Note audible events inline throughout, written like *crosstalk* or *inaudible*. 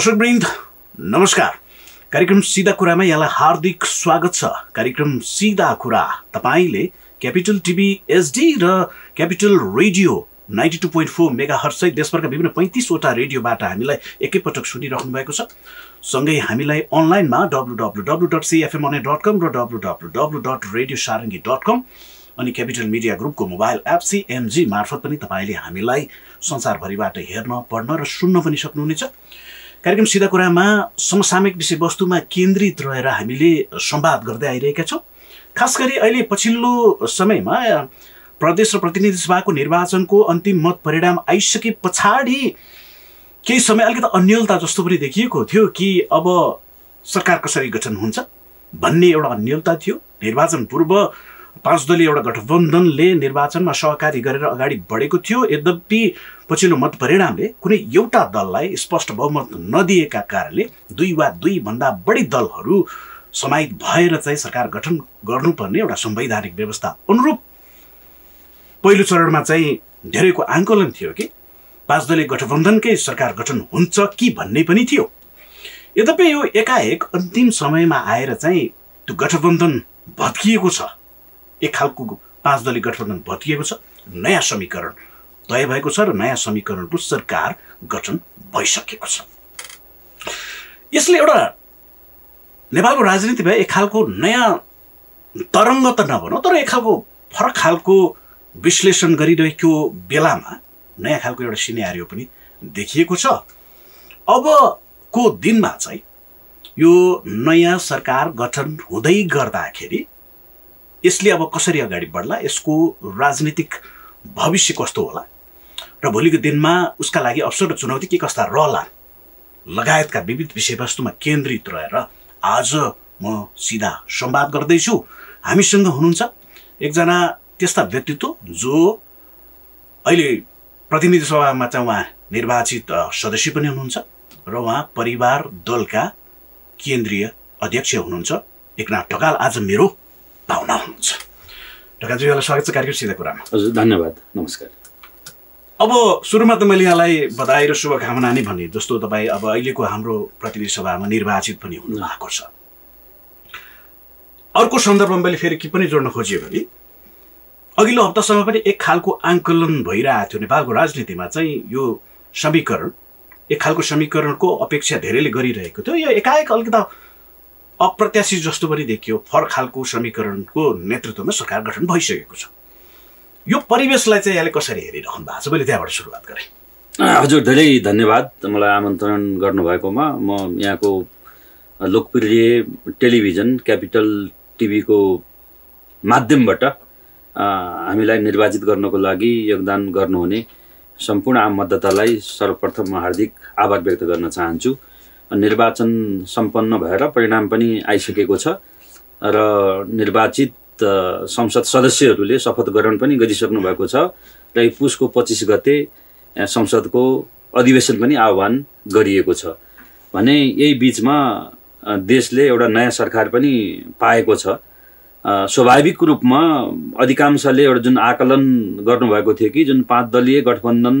दर्शकवृन्द नमस्कार। कार्यक्रम सिधा कुरामा यहाँलाई हार्दिक स्वागत छ। कार्यक्रम सिधा कुरा तपाईँले क्यापिटल टिभी एचडी र capital radio ninety two point four mega हर्सै देशभरका विभिन्न पैँतिसवटा रेडियोबाट हामीलाई एकैपटक सुनिराख्नु भएको छ। सँगै हामीलाई अनलाइनमा डब्लु डब्लु डब्लु डट सिएफएमअने डट कम र W W W dot radio Sarangi dot com अनि क्यापिटल मिडिया ग्रुपको मोबाइल एप सिएमजी मार्फत पनि तपाईँले हामीलाई संसारभरिबाट हेर्न पढ्न र सुन्न पनि सक्नुहुनेछ। कार्यक्रम सिधा कुरामा समसामयिक विषयवस्तुमा केन्द्रित रहेर हामीले संवाद गर्दै आइरहेका छौँ। खास गरी अहिले पछिल्लो समयमा प्रदेश र प्रतिनिधि सभाको निर्वाचनको अन्तिम मत परिणाम आइसके पछाडि केही समय अलिकति अन्यलता जस्तो पनि देखिएको थियो कि अब सरकार कसरी गठन हुन्छ भन्ने एउटा अन्यलता थियो। निर्वाचन पूर्व पाँच दलीय एउटा गठबन्धनले निर्वाचनमा सहकारी गरेर अगाडि बढेको थियो। यद्यपि पछिल्लो मत परिणामले कुनै एउटा दललाई स्पष्ट बहुमत नदिएका कारणले दुई वा दुईभन्दा बढी दलहरू समाहित भएर चाहिँ सरकार गठन गर्नुपर्ने एउटा संवैधानिक व्यवस्था अनुरूप पहिलो चरणमा चाहिँ धेरैको आङ्कलन थियो कि पाँच दलीय गठबन्धनकै सरकार गठन हुन्छ कि भन्ने पनि थियो। यद्यपि यो एकाएक अन्तिम समयमा आएर चाहिँ त्यो गठबन्धन भत्किएको छ। एक खालको पाँच दलीय गठबन्धन भत्किएको छ नयाँ समीकरण तय भएको छ र नयाँ समीकरणको सरकार गठन भइसकेको छ। यसले एउटा नेपालको राजनीतिमा एक खालको नयाँ तरङ्ग त नभनौँ तर एक खालको फरक खालको विश्लेषण गरिरहेको बेलामा नयाँ खालको एउटा सिनेरियो पनि देखिएको छ। अबको दिनमा चाहिँ यो नयाँ सरकार गठन हुँदै गर्दाखेरि यसले अब कसरी अगाडि बढ्ला यसको राजनीतिक भविष्य कस्तो होला? र भोलिको दिनमा उसका लागि अवसर र चुनौती के कस्ता रहला? लगायतका विविध विषयवस्तुमा केन्द्रित रहेर आज म सिधा संवाद गर्दैछु। हामीसँग हुनुहुन्छ एकजना त्यस्ता व्यक्तित्व जो अहिले प्रतिनिधि सभामा चाहिँ उहाँ निर्वाचित सदस्य पनि हुनुहुन्छ र उहाँ परिवार दलका केन्द्रीय अध्यक्ष हुनुहुन्छ। एकनाथ ढकाल आज मेरो पाहुना हुनुहुन्छ ढकालजीलाई स्वागत छ कार्यक्रम सिधा कुरामा हजुर धन्यवाद नमस्कार अब सुरुमा त मैले यहाँलाई बधाई र शुभकामना नै भने जस्तो तपाईँ अब अहिलेको हाम्रो प्रतिनिधि सभामा निर्वाचित पनि हुनु भएको छ। अर्को सन्दर्भमा मैले फेरि के पनि जोड्न खोजेँ भने अघिल्लो हप्तासम्म पनि एक खालको आङ्कलन भइरहेको थियो। नेपालको राजनीतिमा चाहिँ यो समीकरण एक खालको समीकरणको अपेक्षा धेरैले गरिरहेको थियो। यो एकाएक अलिकति अप्रत्याशित जस्तो पनि देखियो। फरक खालको समीकरणको नेतृत्वमा सरकार गठन भइसकेको छ। यो परिवेशलाई चाहिँ यहाँले कसरी हेरिरहनु भएको छ मैले त्यहाँबाट सुरुवात गरेँ। हजुर धेरै धन्यवाद मलाई आमन्त्रण गर्नुभएकोमा। म यहाँको लोकप्रिय टेलिभिजन क्यापिटल टिभीको माध्यमबाट हामीलाई निर्वाचित गर्नको लागि योगदान गर्नुहुने सम्पूर्ण आम मतदातालाई सर्वप्रथम म हार्दिक आभार व्यक्त गर्न चाहन्छु। निर्वाचन सम्पन्न भएर परिणाम पनि आइसकेको छ र निर्वाचित संसद सदस्यहरूले शपथ ग्रहण पनि गरिसक्नु भएको छ र यो पुसको पच्चिस गते संसदको अधिवेशन पनि आह्वान गरिएको छ। भने यही बिचमा देशले एउटा नयाँ सरकार पनि पाएको छ। स्वाभाविक रूपमा अधिकांशले एउटा जुन आकलन गर्नुभएको थियो कि जुन पाँच दलीय गठबन्धन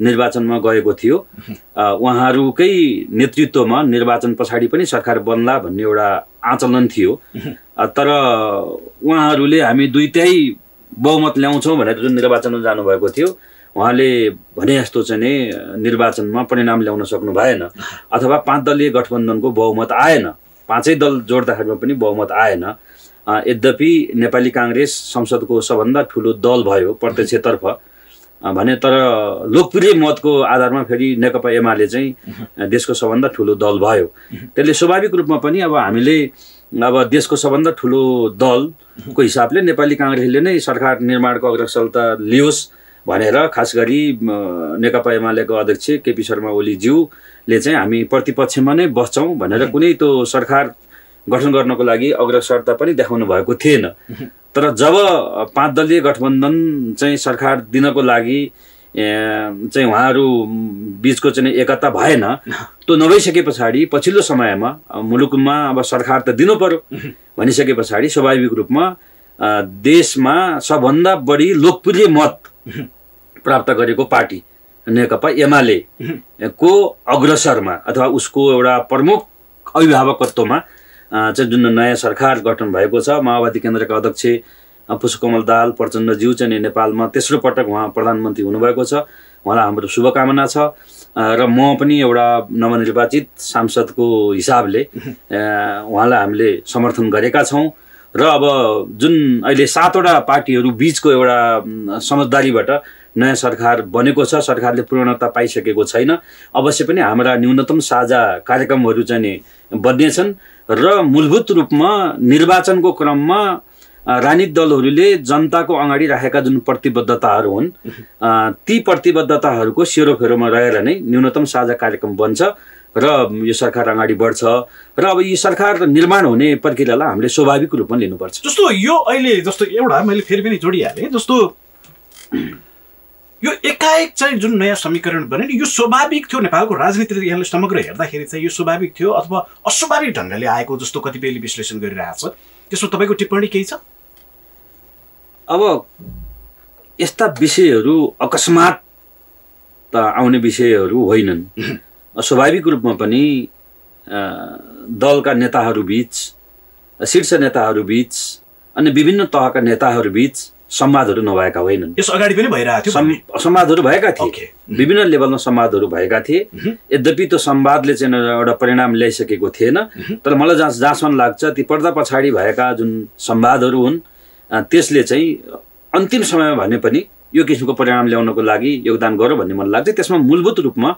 निर्वाचनमा गएको थियो। *laughs* उहाँहरूकै नेतृत्वमा निर्वाचन पछाडि पनि सरकार बन्ला भन्ने एउटा आचलन थियो। *laughs* तर उहाँहरूले हामी दुइटै बहुमत ल्याउँछौँ भनेर जुन निर्वाचनमा जानुभएको थियो उहाँले भने जस्तो चाहिँ नै निर्वाचनमा परिणाम ल्याउन सक्नु भएन। *laughs* अथवा पाँच दलीय गठबन्धनको बहुमत आएन। पाँचै दल जोड्दाखेरिमा पनि बहुमत आएन। यद्यपि नेपाली काङ्ग्रेस संसदको सबभन्दा ठुलो दल भयो प्रत्यक्षतर्फ। भने तर लोकप्रिय मतको आधारमा फेरि नेकपा एमाले चाहिँ *laughs* देशको सबभन्दा ठुलो दल भयो। त्यसले स्वाभाविक रूपमा पनि अब हामीले अब देशको सबभन्दा ठुलो दलको हिसाबले नेपाली काङ्ग्रेसले नै सरकार निर्माणको अग्रसरता लियोस् भनेर खास गरी नेकपा एमालेको अध्यक्ष केपी शर्मा ओलीज्यूले चाहिँ हामी प्रतिपक्षमा नै बस्छौँ भनेर कुनै त्यो सरकार गठन गर्नको लागि अग्रसरता पनि देखाउनु भएको थिएन। तर जब पाँच दलीय गठबन्धन चाहिँ सरकार दिनको लागि चाहिँ उहाँहरू बिचको चाहिँ एकता भएन *laughs* त्यो नभइसके पछाडि पछिल्लो समयमा मुलुकमा अब सरकार त दिनु पर्यो *laughs* भनिसके पछाडि स्वाभाविक रूपमा देशमा सबभन्दा बढी लोकप्रिय मत *laughs* प्राप्त गरेको पार्टी नेकपा एमाले को अग्रसरमा अथवा उसको एउटा प्रमुख अभिभावकत्वमा चाहिँ जुन नयाँ सरकार गठन भएको छ माओवादी केन्द्रका अध्यक्ष पुष्पकमल दाहाल प्रचण्डज्यू चाहिँ नेपालमा तेस्रो पटक उहाँ प्रधानमन्त्री हुनुभएको छ। उहाँलाई हाम्रो शुभकामना छ। र म पनि एउटा नवनिर्वाचित सांसदको हिसाबले उहाँलाई हामीले समर्थन गरेका छौँ। र अब जुन अहिले सातवटा पार्टीहरू बिचको एउटा समझदारीबाट नयाँ सरकार बनेको छ सरकारले पूर्णता पाइसकेको छैन। अवश्य पनि हाम्रा न्यूनतम साझा कार्यक्रमहरू चाहिँ बन्नेछन्। र मूलभूत रूपमा निर्वाचनको क्रममा राजनीतिक दलहरूले जनताको अगाडि राखेका जुन प्रतिबद्धताहरू हुन् ती प्रतिबद्धताहरूको सेरोफेरोमा रहेर नै न्यूनतम साझा कार्यक्रम बन्छ र यो सरकार अगाडि बढ्छ र अब यी सरकार निर्माण हुने प्रक्रियालाई हामीले स्वाभाविक रूपमा लिनुपर्छ। जस्तो यो अहिले जस्तो एउटा मैले फेरि पनि जोडिहालेँ जस्तो यो एकाएक चाहिँ जुन नयाँ समीकरण बन्यो नि यो स्वाभाविक थियो नेपालको राजनीति यहाँले समग्र हेर्दाखेरि चाहिँ यो स्वाभाविक थियो अथवा अस्वाभाविक ढङ्गले आएको जस्तो कतिपयले विश्लेषण गरिरहेको छ। त्यसमा तपाईँको टिप्पणी केही छ? अब यस्ता विषयहरू अकस्मात त आउने विषयहरू होइनन्। *laughs* स्वाभाविक रूपमा पनि दलका नेताहरू बिच शीर्ष नेताहरू बिच अनि विभिन्न तहका नेताहरू बिच संवादहरू नभएका होइनन्। यस अगाडि पनि भइरहेको थियो संवादहरू भएका थिए। विभिन्न लेभलमा संवादहरू भएका थिए। यद्यपि त्यो संवादले चाहिँ एउटा परिणाम ल्याइसकेको थिएन। तर मलाई जहाँ जहाँसम्म लाग्छ ती पर्दा पछाडि भएका जुन संवादहरू हुन् त्यसले चाहिँ अन्तिम समयमा भने पनि यो किसिमको परिणाम ल्याउनको लागि योगदान गर्यो भन्ने मलाई लाग्छ। त्यसमा मूलभूत रूपमा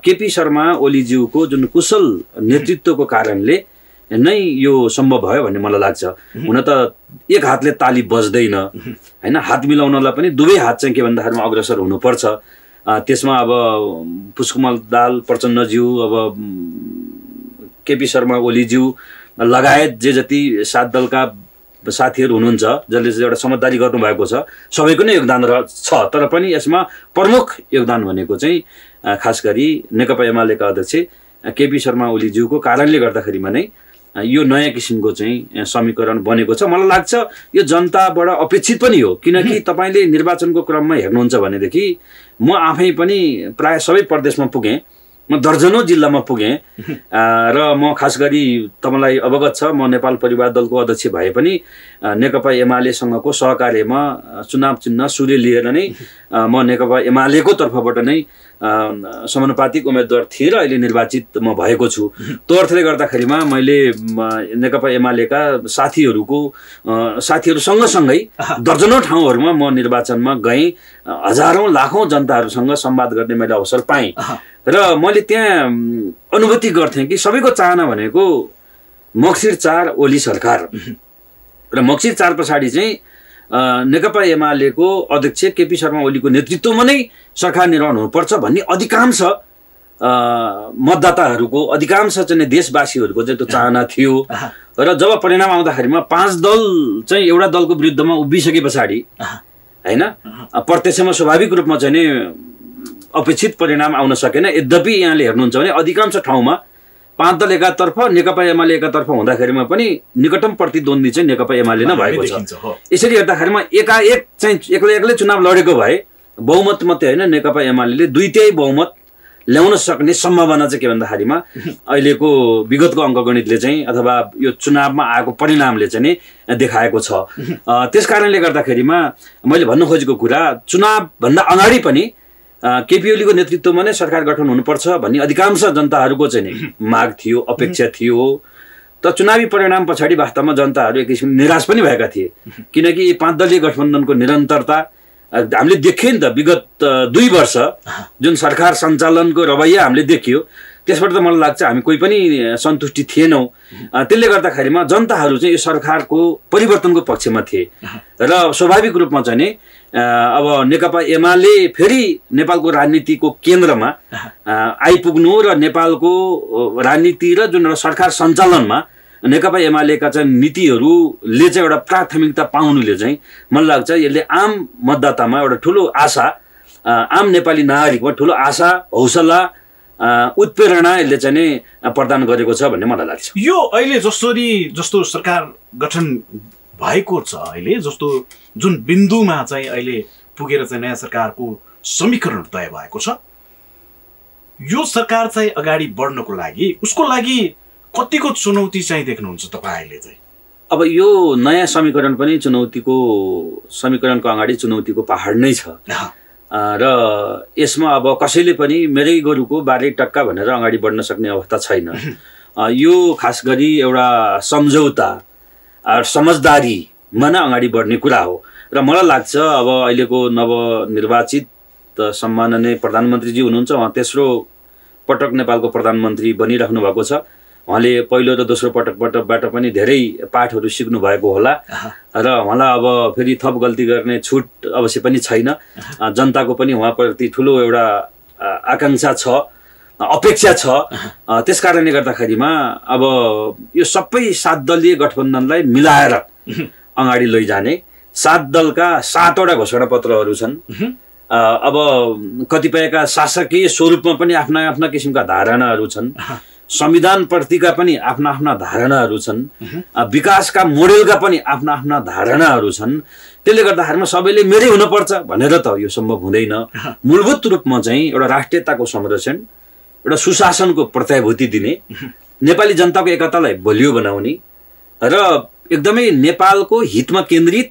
केपी शर्मा ओलीज्यूको जुन कुशल नेतृत्वको कारणले नै यो सम्भव भयो भन्ने मलाई लाग्छ। हुन त एक हातले ताली बज्दैन। होइन हात मिलाउनलाई पनि दुवै हात चाहिँ के भन्दाखेरिमा अग्रसर हुनुपर्छ। त्यसमा अब पुष्पकमल दाल प्रचण्डज्यू अब केपी शर्मा ओलीज्यू लगायत जे जति सात दलका साथीहरू हुनुहुन्छ जसले चाहिँ एउटा समझदारी गर्नुभएको छ सबैको नै योगदान र छ। तर पनि यसमा प्रमुख योगदान भनेको चाहिँ खास गरी नेकपा एमालेका अध्यक्ष केपी शर्मा ओलीज्यूको कारणले गर्दाखेरिमा नै यो नयाँ किसिमको चाहिँ समीकरण बनेको छ। मलाई लाग्छ यो जनताबाट अपेक्षित पनि हो। किनकि तपाईँले निर्वाचनको क्रममा हेर्नुहुन्छ भनेदेखि म आफै पनि प्राय सबै प्रदेशमा पुगेँ। म दर्जनौँ जिल्लामा पुगेँ। *laughs* र म खास गरी तपाईँलाई अवगत छ म नेपाल परिवार दलको अध्यक्ष भए पनि नेकपा एमालेसँगको सहकार्यमा चुनाव चिन्ह सूर्य लिएर नै म नेकपा एमालेको तर्फबाट नै समानुपातिक उम्मेद्वार थिएँ र अहिले निर्वाचित म भएको छु। *laughs* त्यो अर्थले गर्दाखेरिमा मैले नेकपा एमालेका साथीहरूको साथीहरू सँगसँगै *laughs* दर्जनौँ ठाउँहरूमा म निर्वाचनमा गएँ। हजारौँ लाखौँ जनताहरूसँग संवाद गर्ने मैले अवसर पाएँ। र मैले त्यहाँ अनुभूति गर्थेँ कि सबैको चाहना भनेको मक्सिर चार ओली सरकार। र मक्सिर चार पछाडि चाहिँ नेकपा एमालेको अध्यक्ष केपी शर्मा ओलीको नेतृत्वमा नै सरकार निर्माण हुनुपर्छ भन्ने अधिकांश मतदाताहरूको अधिकांश चाहिँ देशवासीहरूको चाहिँ त्यो चाहना थियो। र जब परिणाम आउँदाखेरिमा पाँच दल चाहिँ एउटा दलको विरुद्धमा उभिसके पछाडि होइन प्रत्यक्षमा स्वाभाविक रूपमा चाहिँ नि अपेक्षित परिणाम आउन सकेन। यद्यपि यहाँले हेर्नुहुन्छ भने अधिकांश ठाउँमा पाँच दल एकातर्फ नेकपा एमाले एकातर्फ हुँदाखेरिमा पनि निकटम प्रतिद्वन्दी चाहिँ नेकपा एमाले नै भएको छ। यसरी हेर्दाखेरिमा एकाएक चाहिँ एक्लै एक्लै चुनाव लडेको भए बहुमत मात्रै होइन नेकपा एमाले दुई तिहाई बहुमत ल्याउन सक्ने सम्भावना चाहिँ के भन्दाखेरिमा *laughs* अहिलेको विगतको अङ्कगणितले चाहिँ अथवा यो चुनावमा आएको परिणामले चाहिँ नि देखाएको छ। *laughs* त्यस कारणले गर्दाखेरिमा मैले भन्नु खोजेको कुरा चुनावभन्दा अगाडि पनि केपी ओलीको नेतृत्वमा नै सरकार गठन हुनुपर्छ भन्ने अधिकांश जनताहरूको चाहिँ नि माग थियो अपेक्षा थियो। तर चुनावी परिणाम पछाडि वास्तवमा जनताहरू एक किसिमले निराश पनि भएका थिए। किनकि यी पाँच दलीय गठबन्धनको निरन्तरता हामीले देख्यौँ नि त विगत दुई वर्ष जुन सरकार सञ्चालनको रवैया हामीले देखियो त्यसबाट त मलाई लाग्छ हामी कोही पनि सन्तुष्टि थिएनौँ। त्यसले गर्दाखेरिमा जनताहरू चाहिँ यो सरकारको परिवर्तनको पक्षमा थिए। र स्वाभाविक रूपमा चाहिँ नि अब नेकपा एमाले फेरि नेपालको राजनीतिको केन्द्रमा आइपुग्नु र नेपालको राजनीति र जुन एउटा सरकार सञ्चालनमा नेकपा एमालेका चाहिँ नीतिहरूले चाहिँ एउटा प्राथमिकता पाउनुले चाहिँ मलाई लाग्छ यसले आम मतदातामा एउटा ठुलो आशा आम नेपाली नागरिकमा ठुलो आशा हौसला उत्प्रेरणा यसले चाहिँ नै प्रदान गरेको छ भन्ने मलाई लाग्छ। यो अहिले जसरी जस्तो सरकार गठन भएको छ अहिले जस्तो जुन बिन्दुमा चाहिँ अहिले पुगेर चाहिँ नयाँ सरकारको समीकरण तय भएको छ यो सरकार चाहिँ अगाडि बढ्नको लागि उसको लागि कतिको चुनौती चाहिँ देख्नुहुन्छ तपाईँले चाहिँ? अब यो नयाँ समीकरण पनि चुनौतीको समीकरणको अगाडि चुनौतीको पहाड नै छ। र यसमा अब कसैले पनि मेरै गोरुको बाह्रै टक्का भनेर अगाडि बढ्न सक्ने अवस्था छैन। *laughs* यो खास गरी एउटा सम्झौता समझदारीमा नै अगाडि बढ्ने कुरा हो। र मलाई लाग्छ अब अहिलेको नवनिर्वाचित सम्माननीय प्रधानमन्त्रीजी हुनुहुन्छ उहाँ तेस्रो पटक नेपालको प्रधानमन्त्री बनिराख्नु भएको छ। उहाँले पहिलो र दोस्रो पटक पटकबाट पनि धेरै पाठहरू सिक्नु भएको होला। र उहाँलाई अब फेरि थप गल्ती गर्ने छुट अवश्य पनि छैन। जनताको पनि उहाँप्रति ठुलो एउटा आकाङ्क्षा छ अपेक्षा छ। त्यस कारणले गर्दाखेरिमा अब यो सबै सात दलीय गठबन्धनलाई मिलाएर *laughs* अगाडि लैजाने सात दलका सातवटा घोषणा पत्रहरू छन् अब कतिपयका शासकीय स्वरूपमा पनि आफ्ना आफ्ना किसिमका धारणाहरू छन्। संविधानप्रतिका पनि आफ्ना आफ्ना धारणाहरू छन्। विकासका मोडेलका पनि आफ्ना आफ्ना धारणाहरू छन्। त्यसले गर्दाखेरिमा सबैले मेरै हुनुपर्छ भनेर त यो सम्भव हुँदैन। मूलभूत रूपमा चाहिँ एउटा राष्ट्रियताको संरक्षण एउटा सुशासनको प्रत्याभूति दिने नेपाली जनताको एकतालाई बलियो बनाउने र एकदमै नेपालको हितमा केन्द्रित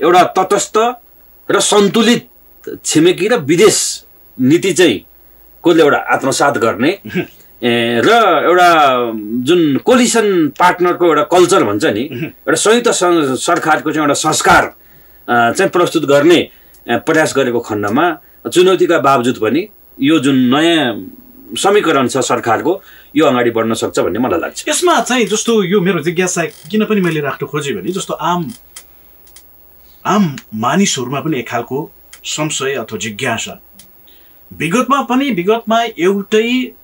एउटा तटस्थ र सन्तुलित छिमेकी र विदेश नीति चाहिँ कसले एउटा आत्मसात गर्ने। र एउटा जुन कोलिसन पार्टनरको एउटा कल्चर भन्छ नि एउटा संयुक्त सरकारको चाहिँ एउटा संस्कार चाहिँ प्रस्तुत गर्ने प्रयास गरेको खण्डमा चुनौतीका बावजुद पनि यो जुन नयाँ समीकरण छ सरकारको यो अगाडि बढ्न सक्छ भन्ने मलाई लाग्छ। यसमा चाहिँ जस्तो यो मेरो जिज्ञासा किन पनि मैले राख्न खोजेँ भने जस्तो आम आम मानिसहरूमा पनि एक खालको संशय अथवा जिज्ञासा विगतमा पनि विगतमा एउटै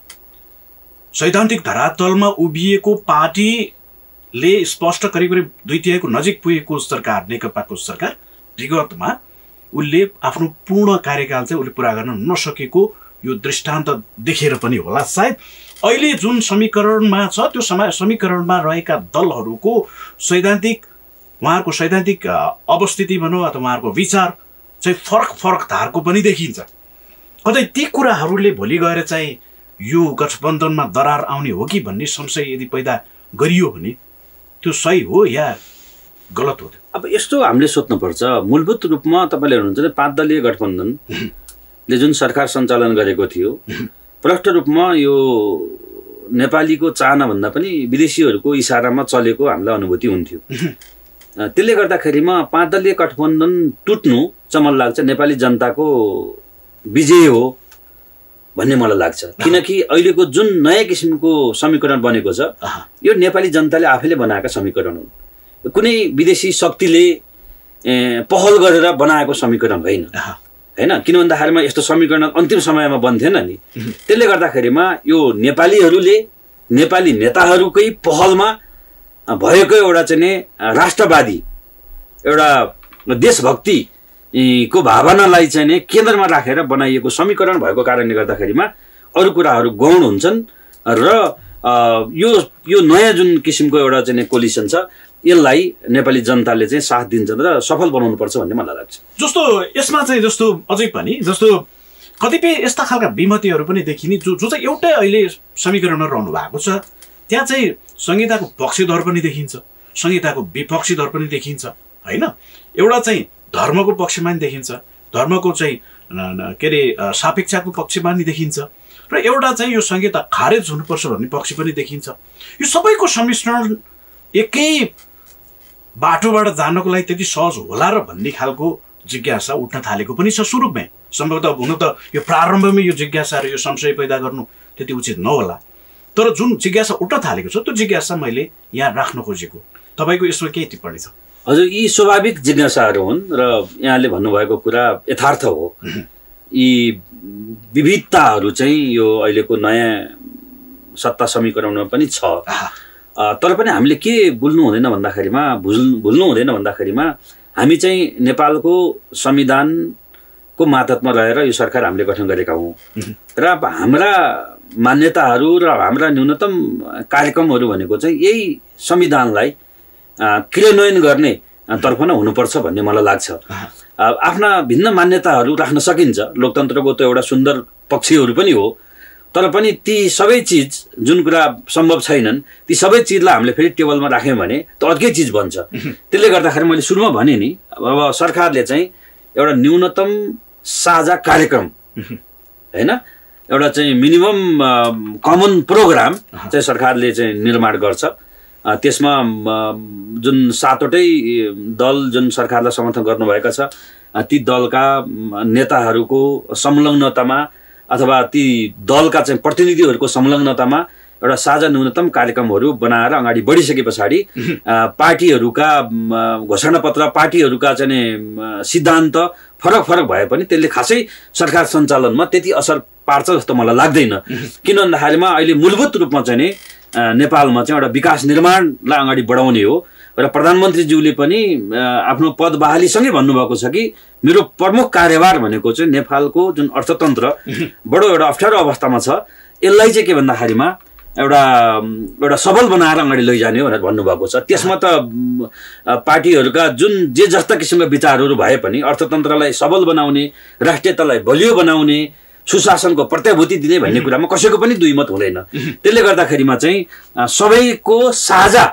सैद्धान्तिक धरातलमा उभिएको पार्टीले स्पष्ट करिब करिब दुई तिहाईको नजिक पुगेको सरकार नेकपाको सरकार विगतमा उसले आफ्नो पूर्ण कार्यकाल चाहिँ उसले पुरा गर्न नसकेको यो दृष्टान्त देखेर पनि होला सायद। अहिले जुन समीकरणमा छ त्यो समा समीकरणमा रहेका दलहरूको सैद्धान्तिक उहाँहरूको सैद्धान्तिक अवस्थिति भनौँ अथवा उहाँहरूको विचार चाहिँ फरक फरक धारको पनि देखिन्छ। कतै ती कुराहरूले भोलि गएर चाहिँ यो गठबन्धनमा दरार आउने हो कि भन्ने संशय यदि पैदा गरियो भने त्यो सही हो या गलत हो अब यस्तो हामीले सोध्नुपर्छ। मूलभूत रूपमा तपाईँले हेर्नुहुन्छ भने पाँच दलीय गठबन्धनले जुन सरकार सञ्चालन गरेको थियो प्रष्ट रूपमा यो नेपालीको चाहनाभन्दा पनि विदेशीहरूको इसारामा चलेको हामीलाई अनुभूति हुन्थ्यो। त्यसले गर्दाखेरिमा पाँच दलीय गठबन्धन टुट्नु चाहिँ मलाई लाग्छ नेपाली जनताको विजय हो भन्ने मलाई लाग्छ। किनकि अहिलेको जुन नयाँ किसिमको समीकरण बनेको छ यो नेपाली जनताले आफैले बनाएका समीकरण हुन्। कुनै विदेशी शक्तिले पहल गरेर बनाएको समीकरण होइन। होइन? किन भन्दाखेरिमा यस्तो समीकरण अन्तिम समयमा बन्थेन नि। त्यसले गर्दाखेरिमा यो नेपालीहरूले नेपाली नेताहरूकै पहलमा भएको एउटा चाहिँ राष्ट्रवादी एउटा देशभक्ति को भावनालाई चाहिँ नि केन्द्रमा राखेर बनाइएको समीकरण भएको कारणले गर्दाखेरिमा अरू कुराहरू गौण हुन्छन् र यो यो नयाँ जुन किसिमको एउटा चाहिँ कोलिसन छ यसलाई नेपाली जनताले चाहिँ साथ दिन्छन् र सफल बनाउनुपर्छ भन्ने मलाई लाग्छ। जस्तो यसमा चाहिँ जस्तो अझै पनि जस्तो कतिपय यस्ता खालका विमतिहरू पनि देखिने जो जो चाहिँ एउटै अहिले समीकरणहरू रहनु भएको छ त्यहाँ चाहिँ संहिताको पक्षधर पनि देखिन्छ संहिताको विपक्षी दर पनि देखिन्छ होइन? एउटा चाहिँ धर्मको पक्षमा नि देखिन्छ। धर्मको चाहिँ के अरे सापेक्षाको पक्षमा नि देखिन्छ। र एउटा चाहिँ यो संहिता खारेज हुनुपर्छ भन्ने पक्ष पनि देखिन्छ। यो सबैको सम्मिश्रण एकै बाटोबाट जानको लागि त्यति सहज होला र भन्ने खालको जिज्ञासा उठ्न थालेको पनि छ सुरुमै सम्भवतः हुन त यो प्रारम्भमै यो जिज्ञासा र यो संशय पैदा गर्नु त्यति उचित नहोला। तर जुन जिज्ञासा उठ्न थालेको छ त्यो जिज्ञासा मैले यहाँ राख्न खोजेको। तपाईँको यसमा केही टिप्पणी छ? हजुर यी स्वाभाविक जिज्ञासाहरू हुन् र यहाँले भन्नुभएको कुरा यथार्थ हो। *laughs* यी विविधताहरू चाहिँ यो अहिलेको नयाँ सत्ता समीकरणमा पनि छ। तर पनि हामीले के बुझ्नु हुँदैन भन्दाखेरिमा बुझ भुल्नु हुँदैन भन्दाखेरिमा हामी चाहिँ नेपालको संविधानको मातहतमा रहेर यो सरकार हामीले गठन गरेका हौँ। *laughs* र हाम्रा मान्यताहरू र हाम्रा न्यूनतम कार्यक्रमहरू भनेको चाहिँ यही संविधानलाई क्रियान्वयन गर्ने तर्फ नै हुनुपर्छ भन्ने मलाई लाग्छ। आफ्ना भिन्न मान्यताहरू राख्न सकिन्छ। लोकतन्त्रको त एउटा सुन्दर पक्षहरू पनि हो। तर पनि ती सबै चिज जुन कुरा सम्भव छैनन् ती सबै चिजलाई हामीले फेरि टेबलमा राख्यौँ भने त अर्कै चिज बन्छ। *laughs* त्यसले गर्दाखेरि मैले सुरुमा भने नि अब सरकारले चाहिँ एउटा न्यूनतम साझा कार्यक्रम *laughs* होइन? एउटा चाहिँ मिनिमम कमन प्रोग्राम चाहिँ सरकारले चाहिँ निर्माण गर्छ। त्यसमा जुन सातवटै दल जुन सरकारलाई समर्थन गर्नुभएका छ ती दलका नेताहरूको संलग्नतामा अथवा ती दलका चाहिँ प्रतिनिधिहरूको संलग्नतामा एउटा साझा न्यूनतम कार्यक्रमहरू बनाएर अगाडि बढिसके पछाडि *laughs* पार्टीहरूका घोषणापत्र पार्टीहरूका चाहिँ सिद्धान्त फरक फरक भए पनि त्यसले खासै सरकार सञ्चालनमा त्यति असर पार्छ जस्तो मलाई लाग्दैन। *laughs* किन भन्दाखेरिमा अहिले मूलभूत रूपमा चाहिँ नेपालमा चाहिँ एउटा विकास निर्माणलाई अगाडि बढाउने हो। र प्रधानमन्त्रीज्यूले पनि आफ्नो पद बहालीसँगै भन्नुभएको छ कि मेरो प्रमुख कार्यभार भनेको चाहिँ नेपालको जुन अर्थतन्त्र *laughs* बडो एउटा अप्ठ्यारो अवस्थामा छ। यसलाई चाहिँ के भन्दाखेरिमा एउटा एउटा सबल बनाएर अगाडि लैजाने भनेर भन्नुभएको छ। त्यसमा त पार्टीहरूका जुन जे जस्ता किसिमका विचारहरू भए पनि अर्थतन्त्रलाई सबल बनाउने राष्ट्रियतालाई बलियो बनाउने सुशासनको प्रत्याभूति दिने भन्ने कुरामा कसैको पनि दुई मत हुँदैन। त्यसले गर्दाखेरिमा चाहिँ सबैको साझा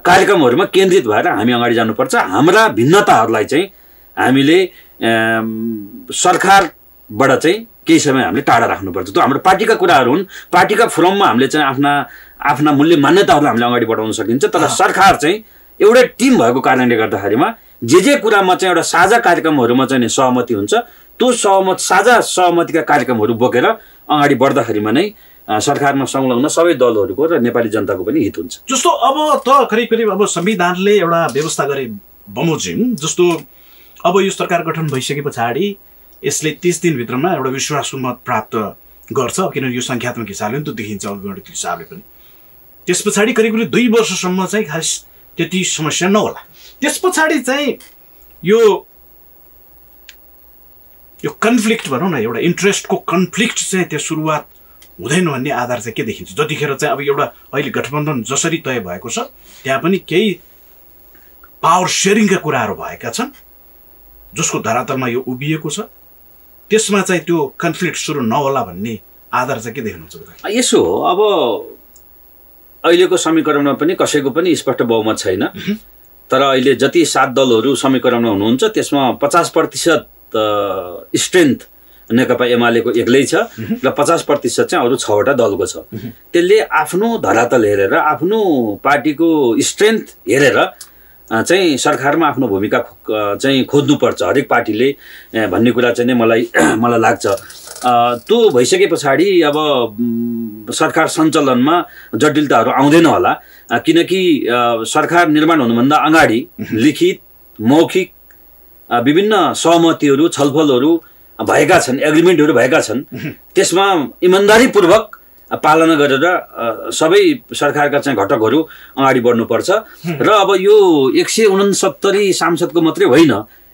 कार्यक्रमहरूमा केन्द्रित भएर हामी अगाडि जानुपर्छ। हाम्रा भिन्नताहरूलाई चाहिँ हामीले सरकारबाट चाहिँ केही समय हामीले टाढा राख्नुपर्छ। त्यो हाम्रो पार्टीका कुराहरू हुन्। पार्टीका फोरममा हामीले चाहिँ आफ्ना आफ्ना मूल्य मान्यताहरूलाई हामीले अगाडि बढाउन सकिन्छ। तर सरकार चाहिँ एउटै टिम भएको कारणले गर्दाखेरिमा जे जे कुरामा चाहिँ एउटा साझा कार्यक्रमहरूमा चाहिँ सहमति हुन्छ त्यो सहमत साझा सहमतिका कार्यक्रमहरू बोकेर अगाडि बढ्दाखेरिमा नै सरकारमा संलग्न सबै दलहरूको र नेपाली जनताको पनि हित हुन्छ। जस्तो अब त करिब करिब अब संविधानले एउटा व्यवस्था गरे बमोजिम जस्तो अब यो सरकार गठन भइसके पछाडि यसले तिस दिनभित्रमा एउटा विश्वासको मत प्राप्त गर्छ किनभने यो सङ्ख्यात्मक हिसाबले पनि त्यो देखिन्छ अङ्गगणित हिसाबले पनि। त्यस पछाडि करिब करिब दुई वर्षसम्म चाहिँ खास त्यति समस्या नहोला। त्यस पछाडि चाहिँ यो यो कन्फ्लिक्ट भनौँ न एउटा इन्ट्रेस्टको कन्फ्लिक्ट चाहिँ त्यो सुरुवात हुँदैन भन्ने आधार चाहिँ के देखिन्छ? जतिखेर चाहिँ अब एउटा अहिले गठबन्धन जसरी तय भएको छ त्यहाँ पनि केही पावर सेयरिङका कुराहरू भएका छन् जसको धरातलमा यो उभिएको छ। त्यसमा चाहिँ त्यो कन्फ्लिक्ट सुरु नहोला भन्ने आधार चाहिँ के देख्नुहुन्छ? यसो हो अब अहिलेको समीकरणमा पनि कसैको पनि स्पष्ट बहुमत छैन। तर अहिले जति सात दलहरू समीकरणमा हुनुहुन्छ त्यसमा पचास प्रतिशत स्ट्रेन्थ नेकपा एमालेको एक्लै छ र पचास प्रतिशत चाहिँ अरू छवटा दलको छ। त्यसले आफ्नो धरातल हेरेर आफ्नो पार्टीको स्ट्रेन्थ हेरेर चाहिँ सरकारमा आफ्नो भूमिका चाहिँ खोज्नुपर्छ हरेक पार्टीले भन्ने कुरा चाहिँ नै मलाई *clears throat* मलाई लाग्छ। त्यो भइसके पछाडि अब सरकार सञ्चालनमा जटिलताहरू आउँदैन होला। किनकि सरकार निर्माण हुनुभन्दा अगाडि लिखित मौखिक विभिन्न सहमतिहरू छलफलहरू भएका छन् एग्रिमेन्टहरू भएका छन्। त्यसमा इमान्दारीपूर्वक पालना गरेर सबै सरकारका चाहिँ घटकहरू अगाडि बढ्नुपर्छ। र अब यो एक सय उनसत्तरी सांसदको मात्रै होइन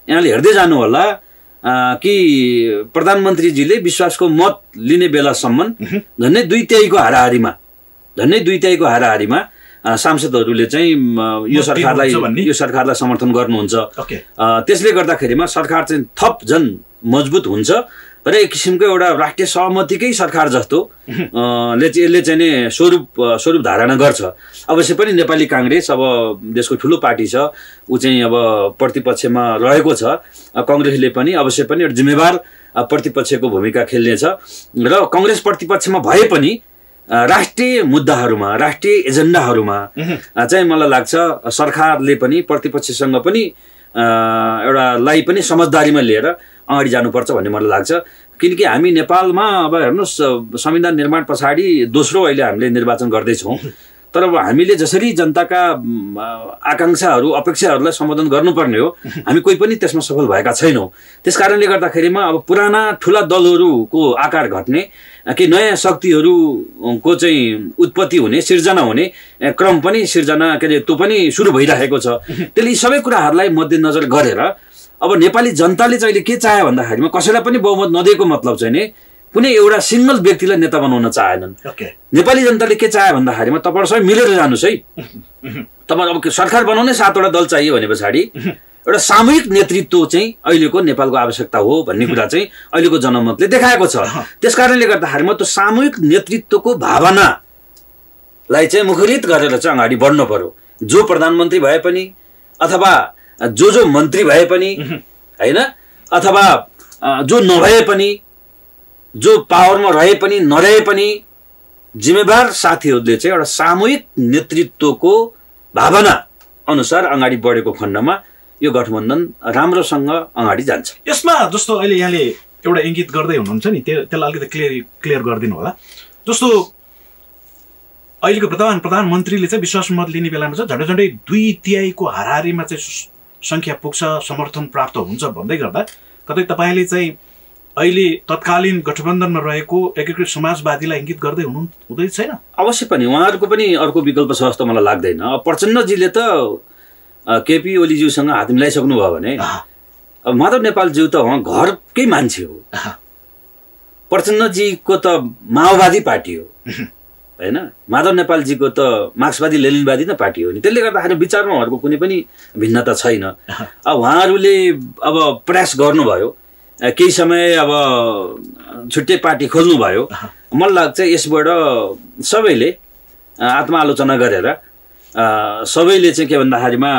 यहाँले हेर्दै जानु होला अ, कि प्रधानमन्त्रीजीले विश्वासको मत लिने बेलासम्म झन्डै दुई तिहाईको हाराहारीमा झन्डै दुई तिहाईको हाराहारीमा सांसदहरूले चाहिँ यो सरकारलाई? यो सरकारलाई समर्थन गर्नुहुन्छ। त्यसले गर्दाखेरिमा सरकार चाहिँ थप झन् मजबुत हुन्छ र एक किसिमको एउटा राष्ट्रिय सहमतिकै सरकार जस्तो *laughs* ले चाहिँ यसले चाहिँ नि स्वरूप स्वरूप धारणा गर्छ। अवश्य पनि नेपाली काङ्ग्रेस अब देशको ठुलो पार्टी छ ऊ चाहिँ अब प्रतिपक्षमा रहेको छ। कङ्ग्रेसले पनि अवश्य पनि एउटा जिम्मेवार प्रतिपक्षको भूमिका खेल्नेछ। र कङ्ग्रेस प्रतिपक्षमा भए पनि राष्ट्रिय मुद्दाहरूमा राष्ट्रिय एजेन्डाहरूमा चाहिँ मलाई लाग्छ सरकारले पनि प्रतिपक्षसँग पनि अ, एउटा लाई पनि समझदारीमा लिएर अगाडि जानुपर्छ भन्ने मलाई लाग्छ। किनकि हामी नेपालमा अब हेर्नुहोस् संविधान निर्माण पछाडि दोस्रो अहिले हामीले निर्वाचन गर्दैछौँ। तर अब हामीले जसरी जनताका आकाङ्क्षाहरू अपेक्षाहरूलाई सम्बोधन गर्नुपर्ने हो हामी कोही पनि त्यसमा सफल भएका छैनौँ। त्यस कारणले गर्दाखेरिमा अब पुराना ठुला दलहरूको आकार घट्ने केही नयाँ शक्तिहरूको चाहिँ उत्पत्ति हुने सिर्जना हुने क्रम पनि सिर्जना के अरे त्यो पनि सुरु भइरहेको छ। त्यसले यी सबै कुराहरूलाई मध्यनजर गरेर अब नेपाली जनताले चाहिँ अहिले के चाह्यो भन्दाखेरिमा कसैलाई पनि बहुमत नदिएको मतलब चाहिँ नि कुनै एउटा सिङ्गल व्यक्तिलाई नेता बनाउन चाहेनन्। नेपाली जनताले के चाह्यो भन्दाखेरिमा तपाईँहरू सबै मिलेर जानुहोस् है। तपाईँ अब सरकार बनाउने सातवटा दल चाहियो भने पछाडि एउटा सामूहिक नेतृत्व चाहिँ अहिलेको नेपालको आवश्यकता हो भन्ने कुरा चाहिँ अहिलेको जनमतले देखाएको छ। त्यस कारणले गर्दाखेरिमा त्यो सामूहिक नेतृत्वको भावनालाई चाहिँ मुखरित गरेर चाहिँ अगाडि बढ्नु पर्यो। जो प्रधानमन्त्री भए पनि अथवा जो जो मन्त्री भए पनि होइन? अथवा जो नभए पनि जो पावरमा रहे पनि नरहे पनि जिम्मेवार साथीहरूले चाहिँ एउटा सामूहिक नेतृत्वको भावना अनुसार अगाडि बढेको खण्डमा यो गठबन्धन राम्रोसँग अगाडि जान्छ। यसमा जस्तो अहिले यहाँले एउटा इङ्गित गर्दै हुनुहुन्छ नि त्यो त्यसलाई अलिकति क्लियर क्लियर गरिदिनु होला। जस्तो अहिलेको प्रधान प्रधानमन्त्रीले चाहिँ विश्वास मत लिने बेलामा चाहिँ झन्डै झन्डै दुई तिहाईको हाराहारीमा चाहिँ सङ्ख्या पुग्छ समर्थन प्राप्त हुन्छ भन्दै गर्दा कतै तपाईँले चाहिँ अहिले तत्कालीन गठबन्धनमा रहेको एकीकृत समाजवादीलाई इङ्गित गर्दै हुनु हुँदै छैन? अवश्य पनि। उहाँहरूको पनि अर्को विकल्प छ जस्तो मलाई लाग्दैन। अब प्रचण्डजीले त केपी ओलीज्यूसँग हात मिलाइसक्नु भयो भने अब माधव नेपालज्यू त उहाँ घरकै मान्छे हो। प्रचण्डजीको त माओवादी पार्टी हो। होइन? माधव नेपालजीको त मार्क्सवादी लेनिनवादी नै पार्टी हो नि। त्यसले गर्दाखेरि विचारमा उहाँहरूको कुनै पनि भिन्नता छैन। अब उहाँहरूले अब प्रयास गर्नुभयो। केही समय अब छुट्टै पार्टी खोल्नुभयो मलाई लाग्छ यसबाट सबैले अ, आत्मआलोचना गरेर सबैले चाहिँ के भन्दाखेरिमा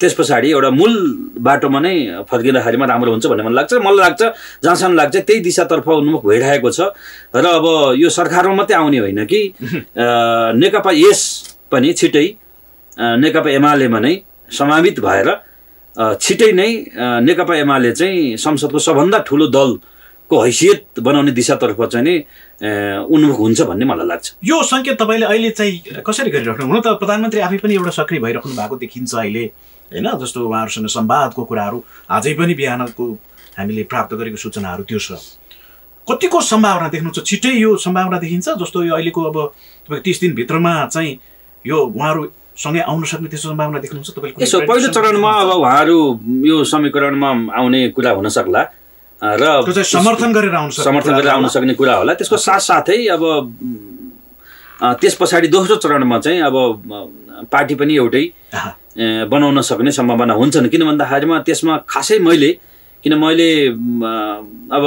त्यस पछाडि एउटा मूल बाटोमा नै फर्किँदाखेरिमा राम्रो हुन्छ भन्ने मलाई लाग्छ। मलाई लाग्छ जहाँसम्म लाग्छ त्यही दिशातर्फ उन्मुख भइरहेको छ। र अब यो सरकारमा मात्रै आउने होइन कि? *laughs* नेकपा यस पनि छिटै नेकपा एमालेमा नै समावित भएर छिटै नै नेकपा एमाले चाहिँ संसदको सबभन्दा ठुलो दलको हैसियत बनाउने दिशातर्फ चाहिँ नै उन्मुख हुन्छ भन्ने मलाई लाग्छ। यो सङ्केत तपाईँले अहिले चाहिँ कसरी गरिराख्नु हुन त प्रधानमन्त्री आफै पनि एउटा सक्रिय भइराख्नु भएको देखिन्छ अहिले होइन? जस्तो उहाँहरूसँग संवादको कुराहरू आजै पनि बिहानको हामीले प्राप्त गरेको सूचनाहरू त्यो छ। कतिको सम्भावना देख्नुहुन्छ छिट्टै यो सम्भावना देखिन्छ? जस्तो यो अहिलेको अब तपाईँको तिस दिनभित्रमा चाहिँ यो उहाँहरू सँगै आउन सक्ने त्यस्तो सम्भावना देख्नुहुन्छ? तपाईँले यसो पहिलो चरणमा अब उहाँहरू यो समीकरणमा आउने कुरा हुन सक्ला। र समर्थन गरेर आउन समर्थन गरेर कुरा आउन। सक्ने कुरा होला। त्यसको साथसाथै अब त्यस पछाडि दोस्रो चरणमा चाहिँ अब पार्टी पनि एउटै बनाउन सक्ने सम्भावना हुन्छन्। किन भन्दाखेरिमा त्यसमा खासै मैले किन मैले अब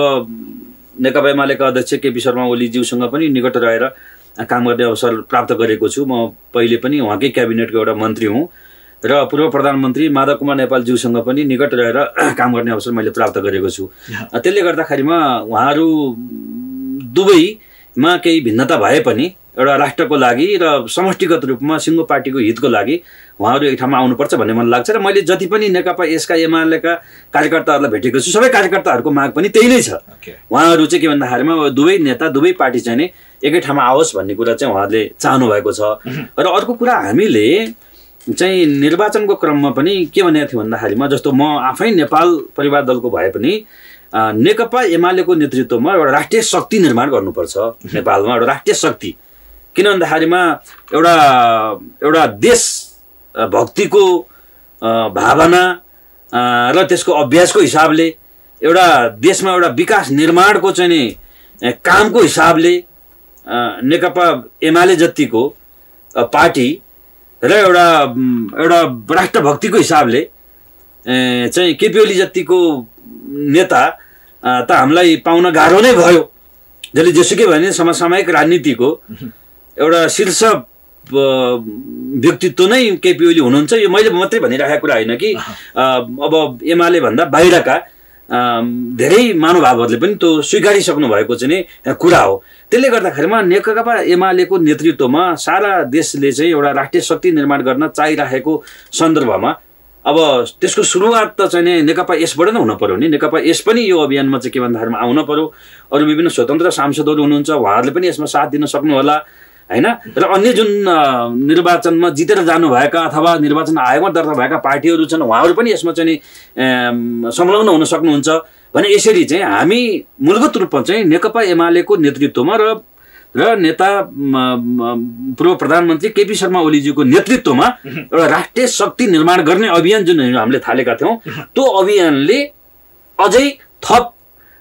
नेकपा एमालेका अध्यक्ष केपी शर्मा ओलीज्यूसँग पनि निकट रहेर काम गर्ने अवसर प्राप्त गरेको छु। म पहिले पनि उहाँकै क्याबिनेटको एउटा मन्त्री हुँ। र पूर्व प्रधानमन्त्री माधव कुमार नेपालज्यूसँग पनि निकट रहेर *clears throat* काम गर्ने अवसर मैले प्राप्त गरेको छु। त्यसले गर्दाखेरिमा उहाँहरू दुवैमा केही भिन्नता भए पनि एउटा राष्ट्रको लागि र समष्टिगत रूपमा सिङ्गो पार्टीको हितको लागि उहाँहरू एक ठाउँमा आउनुपर्छ भन्ने मलाई लाग्छ र मैले जति पनि नेकपा यसका एमालेका कार्यकर्ताहरूलाई भेटेको छु सबै कार्यकर्ताहरूको माग पनि त्यही नै छ। उहाँहरू चाहिँ के भन्दाखेरिमा दुवै नेता दुवै पार्टी चाहिँ नै एकै ठाउँमा आओस् भन्ने कुरा चाहिँ उहाँहरूले चाहनु भएको छ र अर्को कुरा हामीले चाहिँ निर्वाचनको क्रममा पनि के भनेको थियो भन्दाखेरिमा जस्तो म आफै नेपाल परिवार दलको भए पनि नेकपा एमालेको नेतृत्वमा एउटा राष्ट्रिय शक्ति निर्माण गर्नुपर्छ नेपालमा एउटा राष्ट्रिय शक्ति। किन भन्दाखेरिमा एउटा एउटा देश भक्तिको भावना र त्यसको अभ्यासको हिसाबले एउटा देशमा एउटा विकास निर्माणको चाहिँ नि कामको हिसाबले नेकपा एमाले जतिको पार्टी र एउटा एउटा राष्ट्रभक्तिको हिसाबले चाहिँ केपी ओली जतिको नेता त हामीलाई पाउन गाह्रो नै भयो। जसले जेसुकै भने समसामयिक राजनीतिको एउटा शीर्ष व्यक्तित्व नै केपी ओली हुनुहुन्छ। यो मैले मात्रै भनिरहेको कुरा होइन कि अब एमाले भन्दा बाहिरका धेरै महानुभावहरूले पनि त्यो स्वीकारिसक्नु भएको चाहिँ कुरा हो। त्यसले गर्दाखेरिमा नेकपा एमालेको नेतृत्वमा सारा देशले चाहिँ एउटा राष्ट्रिय शक्ति निर्माण गर्न चाहिरहेको सन्दर्भमा अब त्यसको सुरुवात त चाहिँ नेकपा यसबाट नै हुन पर्यो नि। नेकपा यस पनि यो अभियानमा चाहिँ के भन्दाखेरिमा आउन पर्यो। अरू विभिन्न स्वतन्त्र सांसदहरू हुनुहुन्छ उहाँहरूले पनि यसमा साथ दिन सक्नु होला। होइन? र अन्य जुन निर्वाचनमा जितेर जानुभएका अथवा निर्वाचन आयोगमा दर्ता भएका पार्टीहरू छन् उहाँहरू पनि यसमा चाहिँ नि संलग्न हुन सक्नुहुन्छ। भने यसरी चाहिँ हामी मूलभूत रूपमा चाहिँ नेकपा एमालेको नेतृत्वमा र र नेता पूर्व प्रधानमन्त्री केपी शर्मा ओलीजीको नेतृत्वमा *laughs* एउटा राष्ट्रिय शक्ति निर्माण गर्ने अभियान जुन हामीले थालेका थियौँ *laughs* त्यो अभियानले अझै थप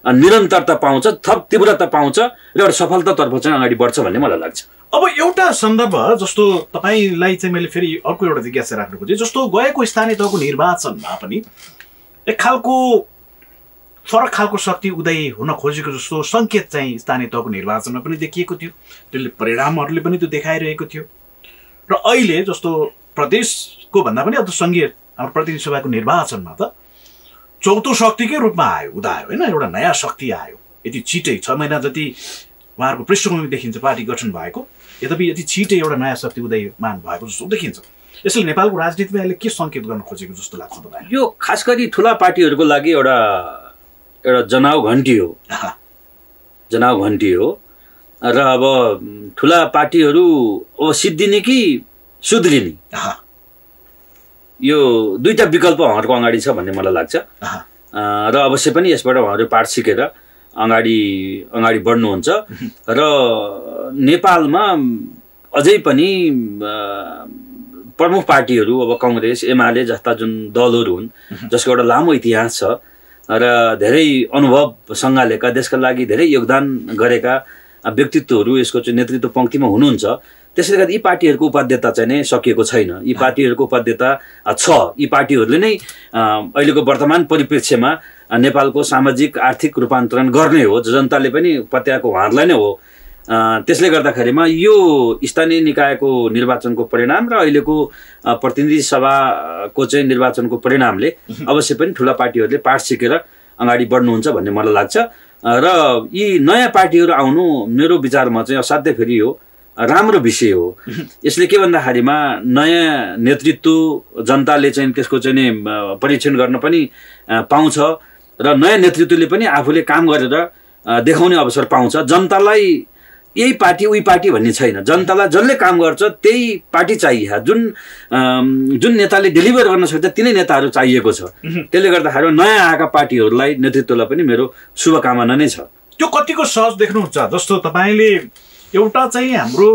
निरन्तरता पाउँछ थप तीव्रता पाउँछ र एउटा सफलतातर्फ चाहिँ अगाडि बढ्छ भन्ने मलाई लाग्छ। अब एउटा सन्दर्भ जस्तो तपाईँलाई चाहिँ मैले फेरि अर्को एउटा जिज्ञासा राख्नु खोजेँ जस्तो गएको स्थानीय तहको निर्वाचनमा पनि एक खालको फरक खालको शक्ति उदय हुन खोजेको जस्तो सङ्केत चाहिँ स्थानीय तहको निर्वाचनमा पनि देखिएको थियो। त्यसले परिणामहरूले पनि त्यो देखाइरहेको थियो। र अहिले जस्तो प्रदेशको भन्दा पनि अब सङ्घीय हाम्रो प्रतिनिधि सभाको निर्वाचनमा त चौथो शक्तिकै रूपमा आयो उदायो। होइन एउटा नयाँ शक्ति आयो। यति छिटै छ महिना जति उहाँहरूको पृष्ठभूमि देखिन्छ पार्टी गठन भएको यद्यपि यति छिटै एउटा नयाँ शक्ति उदयमान भएको जस्तो देखिन्छ। यसले नेपालको राजनीतिमा यसले के सङ्केत गर्न खोजेको जस्तो लाग्छ तपाईँलाई? यो खास गरी ठुला पार्टीहरूको लागि एउटा एउटा जनाउ घन्टी हो। जनाउ घन्टी हो। र अब ठुला पार्टीहरू अब सिद्धिने कि सुध्रिने? यो दुईटा विकल्प उहाँहरूको अगाडि छ भन्ने मलाई लाग्छ। र अवश्य पनि यसबाट उहाँहरू पाठ सिकेर अगाडि अगाडि बढ्नुहुन्छ। र नेपालमा अझै पनि प्रमुख पार्टीहरू अब कङ्ग्रेस एमाले जस्ता जुन दलहरू हुन् जसको एउटा लामो इतिहास छ र धेरै अनुभव सङ्घालेका देशका लागि धेरै योगदान गरेका व्यक्तित्वहरू यसको चाहिँ नेतृत्व पङ्क्तिमा हुनुहुन्छ। त्यसैले गर्दा यी पार्टीहरूको उपाध्यता चाहिँ नै सकिएको छैन। यी पार्टीहरूको उपाध्यता छ। यी पार्टीहरूले नै अहिलेको वर्तमान परिप्रेक्ष्यमा नेपालको सामाजिक आर्थिक रूपान्तरण गर्ने हो। जनताले पनि पत्याएको उहाँहरूलाई नै हो। त्यसले गर्दाखेरिमा यो स्थानीय निकायको निर्वाचनको परिणाम र अहिलेको प्रतिनिधि सभाको चाहिँ निर्वाचनको परिणामले *laughs* अवश्य पनि ठुला पार्टीहरूले पाठ सिकेर अगाडि बढ्नुहुन्छ भन्ने मलाई लाग्छ। र यी नयाँ पार्टीहरू आउनु मेरो विचारमा चाहिँ असाध्यै फेरि हो राम्रो विषय हो। *laughs* यसले के भन्दाखेरिमा नयाँ नेतृत्व जनताले चाहिँ त्यसको चाहिँ नि परीक्षण गर्न पनि पाउँछ र नयाँ नेतृत्वले पनि आफूले काम गरेर देखाउने अवसर पाउँछ। जनतालाई यही पार्टी उही पार्टी भन्ने छैन। जनतालाई जसले काम गर्छ त्यही पार्टी चाहियो। जुन जुन नेताले डेलिभर गर्न सक्छ तिनै नेताहरू चाहिएको छ। त्यसले गर्दाखेरि नयाँ आएका पार्टीहरूलाई नेतृत्वलाई पनि मेरो शुभकामना नै छ। त्यो कतिको सहज देख्नुहुन्छ? जस्तो तपाईँले एउटा चाहिँ हाम्रो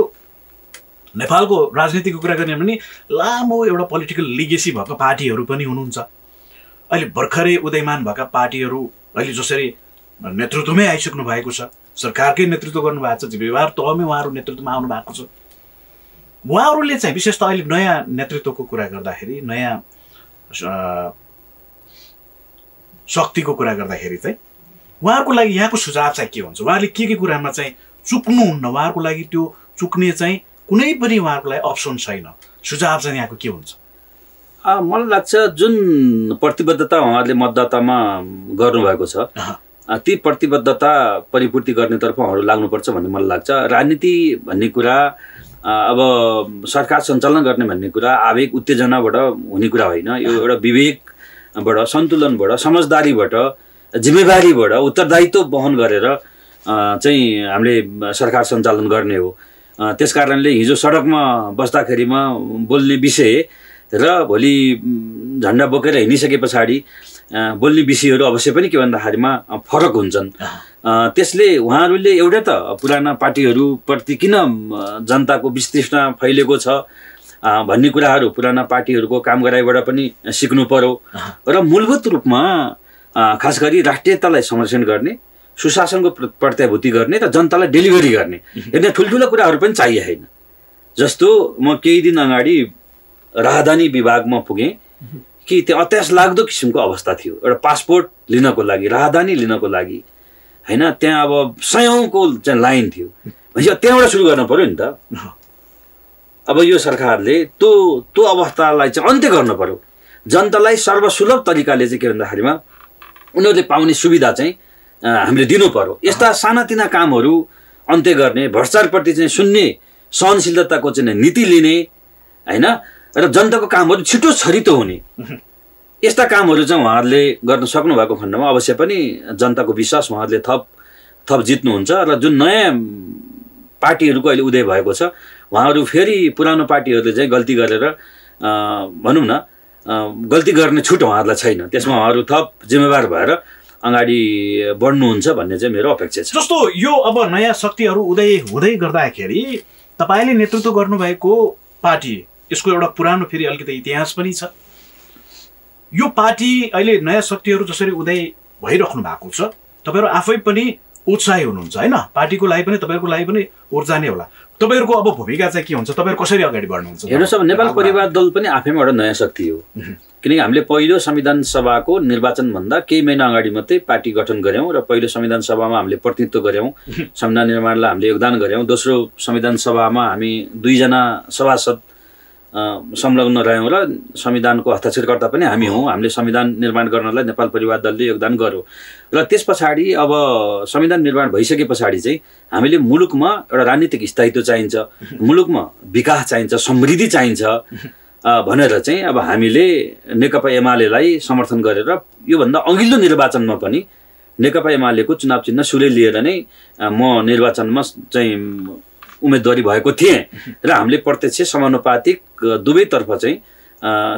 नेपालको राजनीतिको कुरा गर्ने भने लामो एउटा पोलिटिकल लिगेसी भएको पार्टीहरू पनि हुनुहुन्छ। अहिले भर्खरै उदयमान भएका पार्टीहरू अहिले जसरी नेतृत्वमै आइसक्नु भएको छ सरकारकै नेतृत्व गर्नुभएको छ व्यवहार तहमै उहाँहरू नेतृत्वमा आउनु भएको छ। उहाँहरूले चाहिँ विशेष त अहिले नयाँ नेतृत्वको कुरा गर्दाखेरि नयाँ शक्तिको कुरा गर्दाखेरि चाहिँ उहाँहरूको लागि यहाँको सुझाव चाहिँ के हुन्छ? उहाँहरूले के के कुरामा चाहिँ चुक्नुहुन्न उहाँहरूको लागि त्यो चुक्ने चाहिँ कुनै पनि उहाँहरूको लागि अप्सन छैन। सुझाव चाहिँ यहाँको के हुन्छ? मलाई लाग्छ जुन प्रतिबद्धता उहाँहरूले मतदातामा गर्नुभएको छ ती प्रतिबद्धता परिपूर्ति गर्नेतर्फ उहाँहरू लाग्नुपर्छ भन्ने मलाई लाग्छ। राजनीति भन्ने कुरा अब सरकार सञ्चालन गर्ने भन्ने कुरा आवेग उत्तेजनाबाट हुने कुरा होइन। यो एउटा विवेकबाट सन्तुलनबाट समझदारीबाट जिम्मेवारीबाट उत्तरदायित्व वहन गरेर चाहिँ हामीले सरकार सञ्चालन गर्ने हो। त्यस कारणले हिजो सडकमा बस्दाखेरिमा बोल्ने विषय र भोलि झन्डा बोकेर हिँडिसके पछाडि बोल्ने विषयहरू अवश्य पनि के भन्दाखेरिमा फरक हुन्छन्। त्यसले उहाँहरूले एउटै त पुराना पार्टीहरूप्रति किन जनताको विस्तृष्णा फैलिएको छ? भन्ने कुराहरू पुराना पार्टीहरूको काम गराइबाट पनि सिक्नु पर्यो। र मूलभूत रूपमा खास गरी राष्ट्रियतालाई संरक्षण गर्ने सुशासनको प्र- प्रत्याभूति गर्ने र जनतालाई डेलिभरी गर्ने। यिनीहरू ठुल्ठुलो कुराहरू पनि चाहिए होइन। जस्तो म केही दिन अगाडि राहदानी विभागमा पुगेँ कि त्यो अत्यास लाग्दो किसिमको अवस्था थियो। एउटा पासपोर्ट लिनको लागि राहदानी लिनको लागि होइन? त्यहाँ अब सयौँको चाहिँ लाइन थियो। भनेपछि त्यहाँबाट सुरु गर्नु पऱ्यो नि त। अब यो सरकारले त्यो त्यो अवस्थालाई चाहिँ अन्त्य गर्नु पर्यो जनतालाई सर्वसुलभ तरिकाले चाहिँ के भन्दाखेरिमा उनीहरूले पाउने सुविधा चाहिँ हामीले दिनु पर्यो। यस्ता सानातिना कामहरू अन्त्य गर्ने भ्रष्टाचारप्रति चाहिँ सुन्ने सहनशीलताको चाहिँ नीति लिने होइन? र जनताको कामहरू छिटो छरितो हुने। यस्ता कामहरू चाहिँ उहाँहरूले गर्न सक्नु भएको खण्डमा अवश्य पनि जनताको विश्वास उहाँहरूले थप थप जित्नुहुन्छ र जुन नयाँ पार्टीहरूको अहिले उदय भएको छ उहाँहरू फेरि पुरानो पार्टीहरूले चाहिँ गल्ती गरेर भनौँ न गल्ती गर्ने छुट उहाँहरूलाई छैन। त्यसमा उहाँहरू थप जिम्मेवार भएर अगाडि बढ्नुहुन्छ भन्ने चाहिँ मेरो अपेक्षा छ। जस्तो यो अब नयाँ शक्तिहरू उदय हुँदै गर्दाखेरि तपाईँले नेतृत्व गर्नुभएको पार्टी यसको एउटा पुरानो फेरि अलिकति इतिहास पनि छ। यो पार्टी अहिले नयाँ शक्तिहरू जसरी उदय भइराख्नु भएको छ तपाईँहरू आफै पनि उत्साही हुनुहुन्छ होइन? पार्टीको लागि पनि तपाईँहरूको लागि पनि ऊर्जा नै होला। तपाईँहरूको अब भूमिका चाहिँ के हुन्छ? तपाईँहरू कसरी अगाडि बढ्नुहुन्छ? हेर्नुहोस् अब नेपाल परिवार दल पनि आफैमा एउटा नयाँ शक्ति हो। किनकि हामीले पहिलो संविधान सभाको निर्वाचनभन्दा केही महिना अगाडि मात्रै पार्टी गठन गऱ्यौँ र पहिलो संविधान सभामा हामीले प्रतिनिधित्व गऱ्यौँ संविधान निर्माणलाई हामीले योगदान गऱ्यौँ। दोस्रो संविधान सभामा हामी दुईजना सभासद संलग्न रह्यौँ र संविधानको हस्ताक्षरकर्ता पनि हामी हौँ। हामीले संविधान निर्माण गर्नलाई नेपाल परिवार दलले योगदान गर्यो। र त्यस पछाडि अब संविधान निर्माण भइसके पछाडि चाहिँ हामीले मुलुकमा एउटा राजनीतिक स्थायित्व चाहिन्छ मुलुकमा विकास चाहिन्छ समृद्धि चाहिन्छ भनेर चाहिँ अब हामीले नेकपा एमालेलाई समर्थन गरेर योभन्दा अघिल्लो निर्वाचनमा पनि नेकपा एमालेको चुनाव चिन्ह सुले लिएर नै म निर्वाचनमा चाहिँ उम्मेदवारी भएको थिएँ। र हामीले प्रत्यक्ष समानुपातिक दुवैतर्फ चाहिँ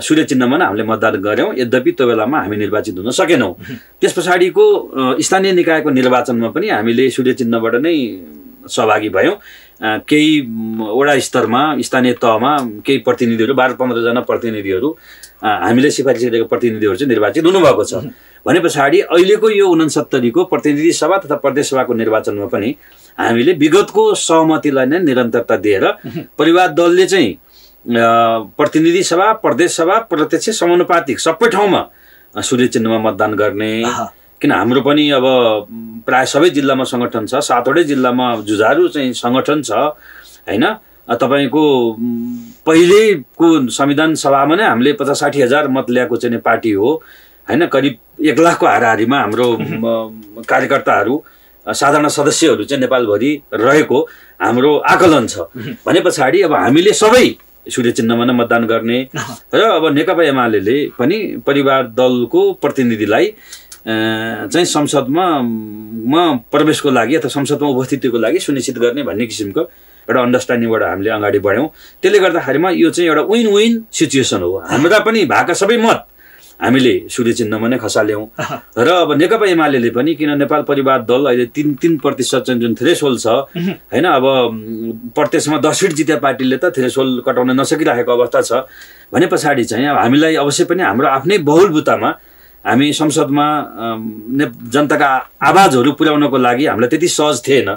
सूर्य चिन्हमा नै हामीले मतदान गऱ्यौँ। यद्यपि त्यो बेलामा हामी निर्वाचित हुन सकेनौँ। त्यस पछाडिको स्थानीय निकायको निर्वाचनमा पनि हामीले सूर्य चिन्हबाट नै सहभागी भयौँ। केही वडा स्तरमा स्थानीय तहमा केही प्रतिनिधिहरू बाह्र पन्ध्रजना प्रतिनिधिहरू हामीले सिफारिस गरेको प्रतिनिधिहरू चाहिँ निर्वाचित हुनुभएको छ। भने पछाडि अहिलेको यो उनसत्तरीको प्रतिनिधि सभा तथा प्रदेश सभाको निर्वाचनमा पनि हामीले विगतको सहमतिलाई नै निरन्तरता दिएर *laughs* परिवार दलले चाहिँ प्रतिनिधि सभा प्रदेश सभा प्रत्यक्ष समानुपातिक सबै ठाउँमा सूर्य चिन्हमा मतदान गर्ने। किन हाम्रो पनि अब प्राय सबै जिल्लामा सङ्गठन छ सातवटै जिल्लामा जुझारु चाहिँ सङ्गठन छ होइन? तपाईँको म, पहिलेको संविधान सभामा नै हामीले पचास साठी हजार मत ल्याएको चाहिँ पार्टी हो। होइन करिब एक लाखको हाराहारीमा हाम्रो *laughs* कार्यकर्ताहरू साधारण सदस्यहरू चाहिँ नेपालभरि रहेको हाम्रो आकलन छ। *laughs* भने पछाडि अब हामीले सबै सूर्य चिन्हमा नै मतदान गर्ने र अब नेकपा एमाले पनि परिवार दलको प्रतिनिधिलाई चाहिँ संसदमा म प्रवेशको लागि अथवा संसदमा उपस्थितिको लागि सुनिश्चित गर्ने भन्ने किसिमको एउटा अन्डरस्ट्यान्डिङबाट हामीले अगाडि बढ्यौँ। त्यसले गर्दाखेरिमा यो चाहिँ एउटा विन विन सिचुएसन हो। हाम्रा पनि भएका सबै मत हामीले सूर्य चिन्हमा नै खसाल्यौँ। र अब नेकपा एमाले पनि किन नेपाल परिवार दल अहिले तिन तिन प्रतिशत चाहिँ जुन थ्रेसोल्ड छ होइन अब प्रत्यक्षमा दस सिट जित्या पार्टीले त थ्रेसोल्ड कटाउन नसकिरहेको अवस्था छ। भने पछाडि चाहिँ अब हामीलाई अवश्य पनि हाम्रो आफ्नै बहुल बुतामा हामी संसदमा ने जनताका आवाजहरू पुर्याउनको लागि हामीलाई त्यति सहज थिएन।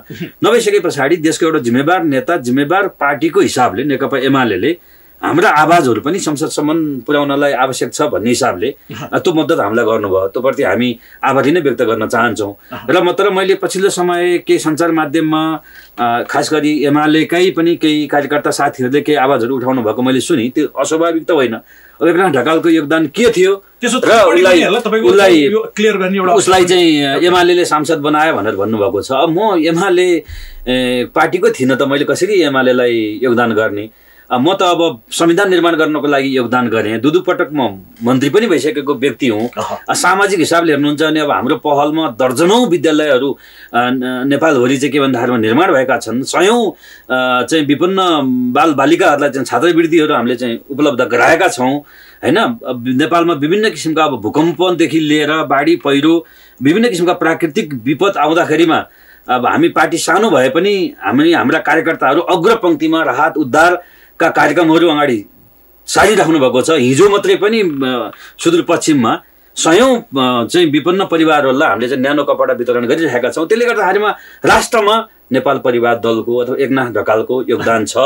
नभइसके पछाडि देशको एउटा जिम्मेवार नेता जिम्मेवार पार्टीको हिसाबले नेकपा एमाले हाम्रा आवाजहरू पनि संसदसम्म पुर्याउनलाई आवश्यक छ भन्ने हिसाबले त्यो मद्दत हामीलाई गर्नुभयो। त्योप्रति हामी आभारी नै व्यक्त गर्न चाहन्छौँ। र म तर मैले पछिल्लो समय केही सञ्चार माध्यममा खास गरी एमालेकै पनि केही कार्यकर्ता साथीहरूले केही आवाजहरू उठाउनु भएको मैले सुने। त्यो अस्वाभाविक त होइन। एकनाथ ढकालको योगदान के थियो? र उसलाई उसलाई क्लियर गर्ने एउटा उसलाई चाहिँ एमाले सांसद बनायो भनेर भन्नुभएको छ। अब म एमाले पार्टीको थिइनँ त मैले कसरी एमालेलाई योगदान गर्ने? म त अब संविधान निर्माण गर्नको लागि योगदान गरेँ। दुई पटक म मन्त्री पनि भइसकेको व्यक्ति हुँ। सामाजिक हिसाबले हेर्नुहुन्छ भने अब हाम्रो पहलमा दर्जनौँ विद्यालयहरू नेपालभरि चाहिँ के भन्दाखेरिमा निर्माण भएका छन्। सयौँ चाहिँ विपन्न बाल बालिकाहरूलाई चाहिँ छात्रवृत्तिहरू हामीले चाहिँ उपलब्ध गराएका छौँ। होइन? नेपालमा विभिन्न किसिमका अब भूकम्पदेखि लिएर बाढी पहिरो विभिन्न किसिमका प्राकृतिक विपद आउँदाखेरिमा अब हामी पार्टी सानो भए पनि हामी हाम्रा कार्यकर्ताहरू अग्रपङ्क्तिमा राहत उद्धारका कार्यक्रमहरू अगाडि सारिराख्नु भएको छ। हिजो मात्रै पनि सुदूरपश्चिममा सयौँ चाहिँ विपन्न परिवारहरूलाई हामीले चाहिँ न्यानो कपडा वितरण गरिरहेका छौँ। त्यसले गर्दाखेरिमा राष्ट्रमा नेपाल परिवार दलको अथवा एकनाथ ढकालको योगदान छ।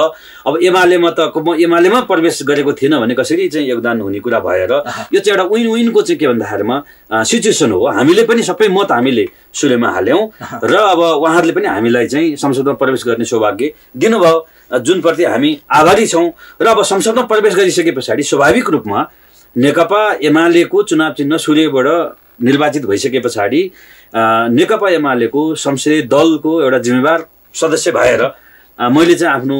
अब एमालेमा त म एमालेमा प्रवेश गरेको थिइनँ भने कसरी चाहिँ योगदान हुने कुरा भएर यो चाहिँ एउटा विन विनको चाहिँ के भन्दाखेरिमा सिचुएसन हो। हामीले पनि सबै मत हामीले सुलेमा हाल्यौँ र अब उहाँहरूले पनि हामीलाई चाहिँ संसदमा प्रवेश गर्ने सौभाग्य दिनुभयो। जुनप्रति हामी आभारी छौँ र अब संसदमा प्रवेश गरिसके पछाडि स्वाभाविक रूपमा नेकपा एमालेको चुनाव चिन्ह सूर्यबाट निर्वाचित भइसके पछाडि नेकपा एमालेको संसदीय दलको एउटा जिम्मेवार सदस्य भएर मैले चाहिँ आफ्नो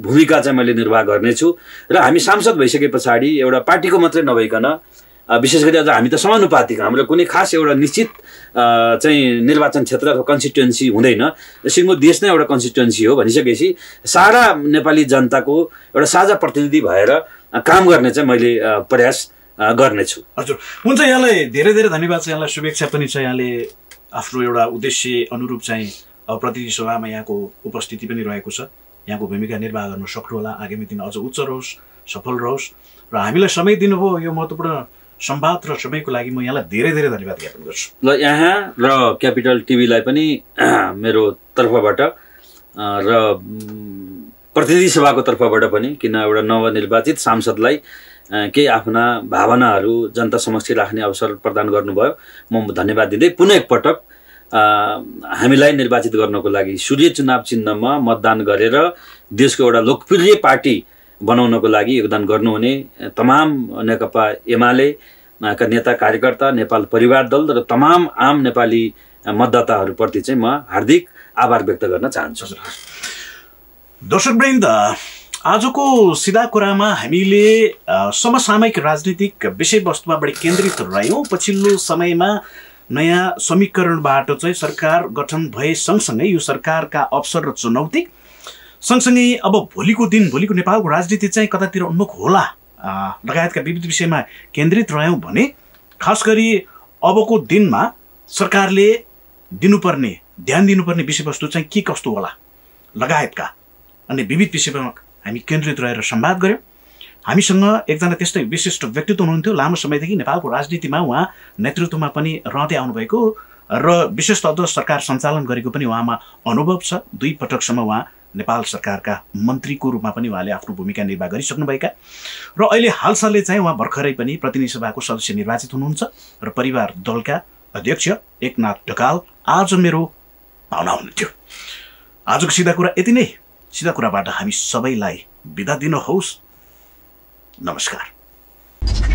भूमिका चाहिँ मैले निर्वाह गर्नेछु। र हामी सांसद भइसके पछाडि एउटा पार्टीको मात्रै नभइकन विशेष गरी अझ हामी त समानुपातिक हाम्रो कुनै खास एउटा निश्चित चाहिँ निर्वाचन क्षेत्र अथवा कन्स्टिट्युन्सी हुँदैन। सिङ्गो देश नै एउटा कन्स्टिट्युन्सी हो भनिसकेपछि सारा नेपाली जनताको एउटा साझा प्रतिनिधि भएर काम गर्ने चाहिँ मैले प्रयास गर्नेछु। हजुर। हुन्छ यहाँलाई धेरै धेरै धन्यवाद छ। यहाँलाई शुभेच्छा पनि छ। यहाँले आफ्नो एउटा उद्देश्य अनुरूप चाहिँ प्रतिनिधि सभामा यहाँको उपस्थिति पनि रहेको छ। यहाँको भूमिका निर्वाह गर्न सक्नु होला। आगामी दिन अझ उच्च रहोस् सफल रहोस्। र हामीलाई समय दिनुभयो। यो महत्त्वपूर्ण संवाद र समयको लागि म यहाँलाई धेरै धेरै धन्यवाद ज्ञापन गर्छु। ल यहाँ र क्यापिटल टिभीलाई पनि *clears throat* मेरो तर्फबाट र प्रतिनिधि सभाको तर्फबाट पनि किन एउटा नवनिर्वाचित सांसदलाई केही आफ्ना भावनाहरू जनता समक्ष राख्ने अवसर प्रदान गर्नुभयो म धन्यवाद दिँदै पुनः एकपटक हामीलाई निर्वाचित गर्नको लागि सूर्य चुनाव चिन्हमा मतदान गरेर देशको एउटा लोकप्रिय पार्टी बनाउनको लागि योगदान गर्नुहुने तमाम नेकपा एमाले का नेता कार्यकर्ता नेपाल परिवार दल र तमाम आम नेपाली मतदाताहरूप्रति चाहिँ म हार्दिक आभार व्यक्त गर्न चाहन्छु। दर्शकवृन्द आजको सिधा कुरामा हामीले समसामयिक राजनीतिक विषयवस्तुमा बढी केन्द्रित रह्यौँ। पछिल्लो समयमा नयाँ समीकरणबाट चाहिँ सरकार गठन भए सँगसँगै यो सरकारका अवसर र चुनौती सँगसँगै अब भोलिको दिन भोलिको नेपालको राजनीति चाहिँ कतातिर उन्मुख होला? लगायतका विविध विषयमा केन्द्रित रह्यौँ भने खास गरी अबको दिनमा सरकारले दिनुपर्ने ध्यान दिनुपर्ने विषयवस्तु चाहिँ के कस्तो होला? लगायतका अन्य विविध विषयमा हामी केन्द्रित रहेर संवाद गऱ्यौँ। हामीसँग एकजना त्यस्तै विशिष्ट व्यक्तित्व हुनुहुन्थ्यो। लामो समयदेखि नेपालको राजनीतिमा उहाँ नेतृत्वमा पनि रहँदै आउनुभएको र विशेषतः सरकार सञ्चालन गरेको पनि उहाँमा अनुभव छ। दुई पटकसम्म उहाँ नेपाल सरकारका मन्त्रीको रूपमा पनि उहाँले आफ्नो भूमिका निर्वाह गरिसक्नुभएका। र अहिले हालसालै चाहिँ उहाँ भर्खरै पनि प्रतिनिधि सभाको सदस्य निर्वाचित हुनुहुन्छ र परिवार दलका अध्यक्ष एकनाथ ढकाल आज मेरो भावना हुनुहुन्थ्यो। आजको सिधा कुरा यति नै। सिधा कुराबाट हामी सबैलाई बिदा दिनुहोस्। नमस्कार।